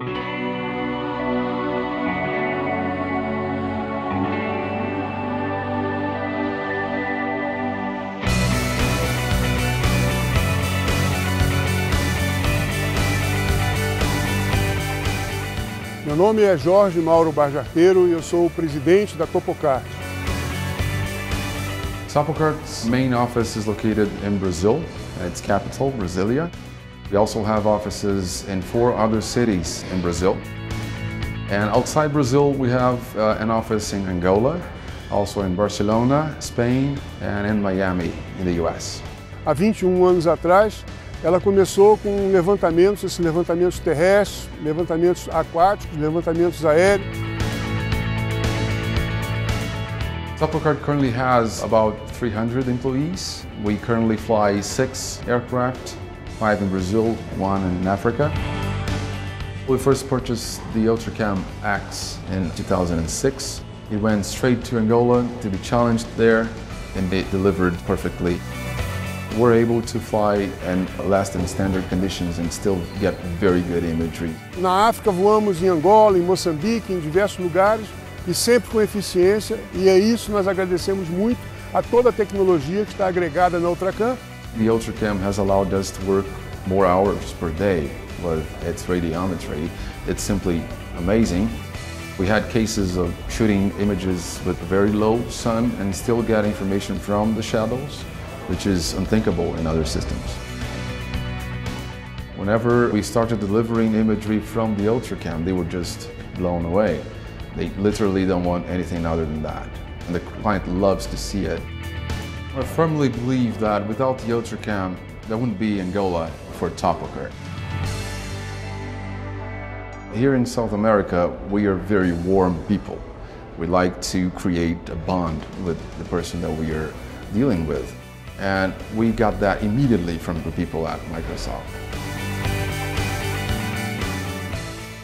Meu nome é Jorge Mauro Barjarteiro e eu sou o presidente da Topocart. Topocart's main office is located in Brazil, its capital, Brasilia. We also have offices in four other cities in Brazil. And outside Brazil, we have uh, an office in Angola, also in Barcelona, Spain, and in Miami, in the US. Há 21 anos atrás, ela começou com levantamentos, esses levantamentos terrestres, levantamentos aquáticos, levantamentos aéreos. Topocart currently has about 300 employees. We currently fly six aircraft, five in Brazil, one in Africa. We first purchased the Ultracam X in 2006. It went straight to Angola to be challenged there and they delivered perfectly. We're able to fly in less than standard conditions and still get very good imagery. Na África voamos em Angola, em Moçambique, em diversos lugares e sempre com eficiência e é isso nós agradecemos muito a toda a tecnologia que está agregada na Ultracam. The Ultracam has allowed us to work more hours per day with its radiometry. It's simply amazing. We had cases of shooting images with very low sun and still get information from the shadows, which is unthinkable in other systems. Whenever we started delivering imagery from the Ultracam, they were just blown away. They literally don't want anything other than that. And the client loves to see it. I firmly believe that without the Ultracam, there wouldn't be Angola for Topocart. Here in South America, we are very warm people. We like to create a bond with the person that we are dealing with. And we got that immediately from the people at Microsoft.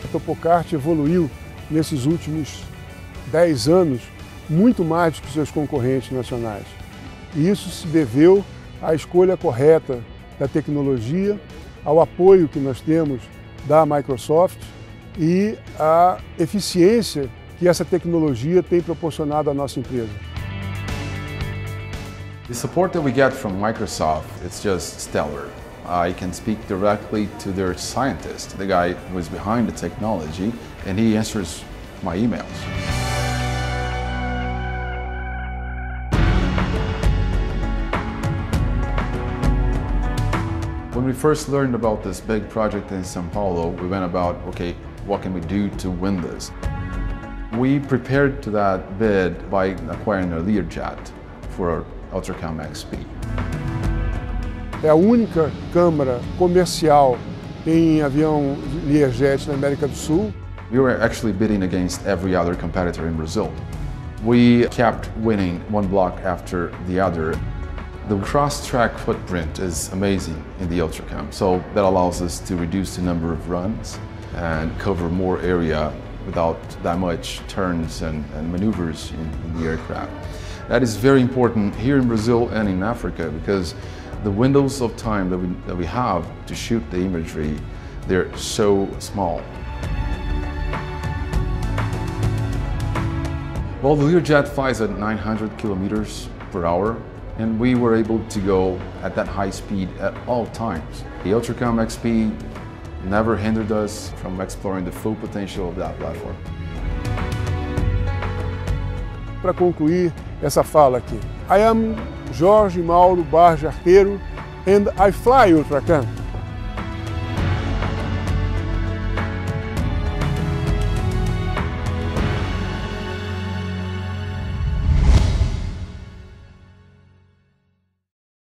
A Topocart evoluiu nesses últimos 10 anos muito mais do que seus concorrentes nacionais. E isso se deveu à escolha correta da tecnologia, ao apoio que nós temos da Microsoft e à eficiência que essa tecnologia tem proporcionado à nossa empresa. The support that we get from Microsoft, it's just stellar. I can speak directly to their scientist, the guy who is behind the technology, and he answers my emails. When we first learned about this big project in Sao Paulo, we went about, okay, what can we do to win this? We prepared to that bid by acquiring a Learjet for Ultracam XP. É a única câmara comercial em avião Learjet na América do Sul. We were actually bidding against every other competitor in Brazil. We kept winning one block after the other. The cross-track footprint is amazing in the Ultracam, so that allows us to reduce the number of runs and cover more area without that much turns and, and maneuvers in, in the aircraft. That is very important here in Brazil and in Africa because the windows of time that we, that we have to shoot the imagery, they're so small. Well, the Learjet flies at 900 kilometers per hour, and we were able to go at that high speed at all times. The Ultracam XP never hindered us from exploring the full potential of that platform. Para concluir essa fala aqui, I am Jorge Mauro Barja Arteiro and I fly Ultracam.